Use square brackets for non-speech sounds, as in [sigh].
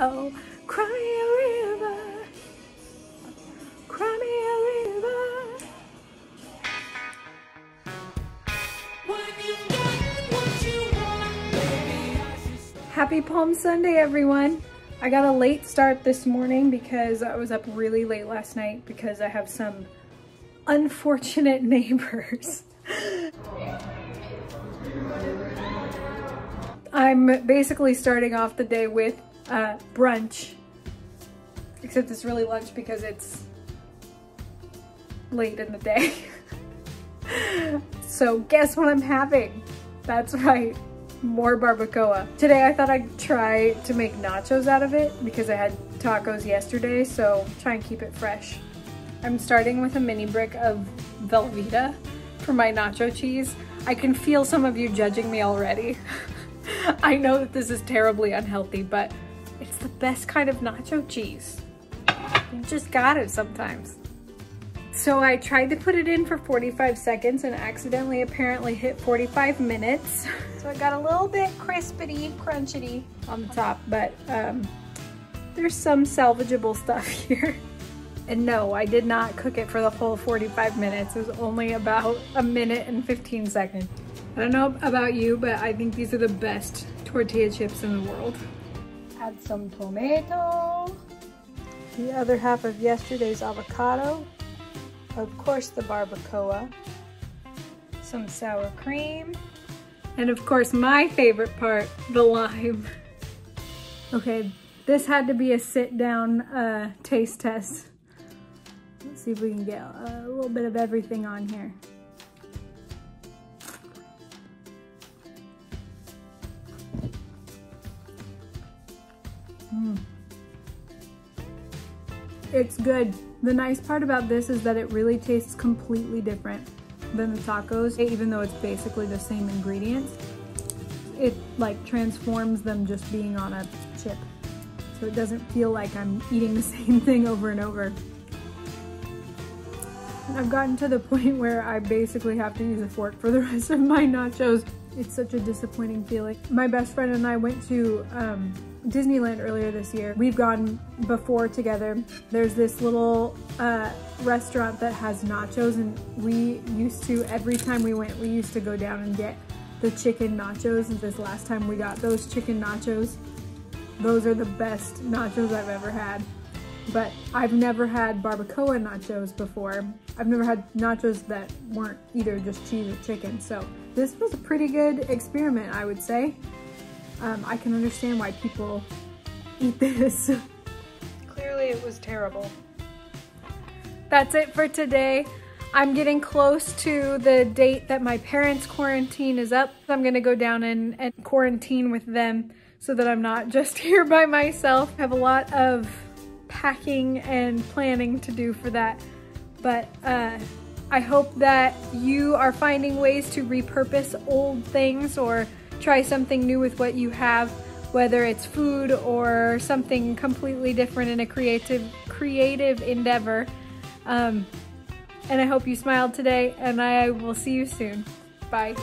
oh, cry me a river, cry me a river. Happy Palm Sunday, everyone. I got a late start this morning because I was up really late last night because I have some unfortunate [laughs] neighbors. I'm basically starting off the day with uh, brunch, except it's really lunch because it's late in the day. [laughs] so guess what I'm having? That's right, more barbacoa. Today I thought I'd try to make nachos out of it because I had tacos yesterday, so try and keep it fresh. I'm starting with a mini brick of Velveeta for my nacho cheese. I can feel some of you judging me already. [laughs] I know that this is terribly unhealthy, but it's the best kind of nacho cheese. You just got it sometimes. So I tried to put it in for 45 seconds and accidentally apparently hit 45 minutes. [laughs] So it got a little bit crispity, crunchity on the top, but um, there's some salvageable stuff [laughs] here. And no, I did not cook it for the whole 45 minutes. It was only about a minute and 15 seconds. I don't know about you, but I think these are the best tortilla chips in the world. Add some tomato, the other half of yesterday's avocado, of course the barbacoa, some sour cream, and of course my favorite part, the lime. Okay, this had to be a sit down uh, taste test. Let's see if we can get a little bit of everything on here. Mm. It's good. The nice part about this is that it really tastes completely different than the tacos, even though it's basically the same ingredients. It like transforms them just being on a chip. So it doesn't feel like I'm eating the [laughs] same thing over and over. I've gotten to the [laughs] point where I basically have to use a fork for the [laughs] rest of my nachos. It's such a disappointing feeling. My best friend and I went to um, Disneyland earlier this year. We've gone before together. There's this little uh, restaurant that has nachos and we used to, every time we went, we used to go down and get the chicken nachos. And this last time we got those chicken nachos. Those are the best nachos I've ever had. But I've never had barbacoa nachos before. I've never had nachos that weren't either just cheese or chicken. So this was a pretty good experiment, I would say. Um, I can understand why people eat this. [laughs] Clearly it was terrible. That's it for today. I'm getting close to the date that my parents' quarantine is up. I'm gonna go down and, and quarantine with them so that I'm not just [laughs] here by myself. I have a lot of packing and planning to do for that. But uh, I hope that you are finding ways to repurpose old things or try something new with what you have, whether it's food or something completely different in a creative, creative endeavor. Um, and I hope you smiled today and I will see you soon. Bye.